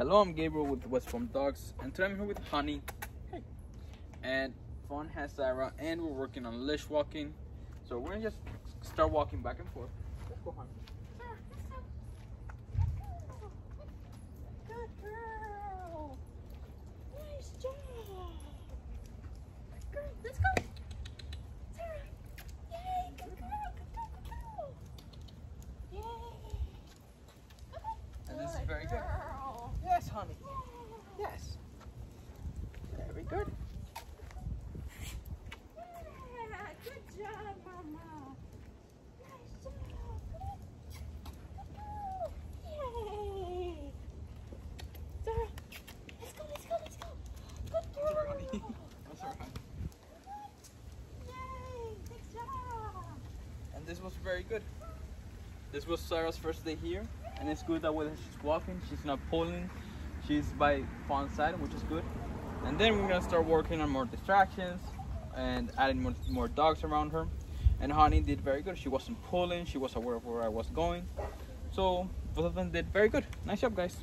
Hello, I'm Gabriel with West Palm Dogs, and today I'm here with Honey. Hey. And Fawn has Zara, and we're working on leash walking. So we're gonna just start walking back and forth. Let's go, Honey. Good girl. Nice job. Good girl. Let's go. Zara. Yay. Good girl. Good girl. Good girl. Yay. Okay. And this is very good. girl. Yes, honey. Yeah. Yes. Very good. Yeah. Good job, Mama. Nice job. Good. Yay. Zara. Let's go. Let's go. Let's go. Good girl. Yay! Job! And this was very good. This was Zara's first day here, and it's good that whether she's walking, she's not pulling, she's by Fawn's side, which is good. And then we're gonna start working on more distractions and adding more, more dogs around her. And Honey did very good. She wasn't pulling, she was aware of where I was going. So both of them did very good. Nice job, guys.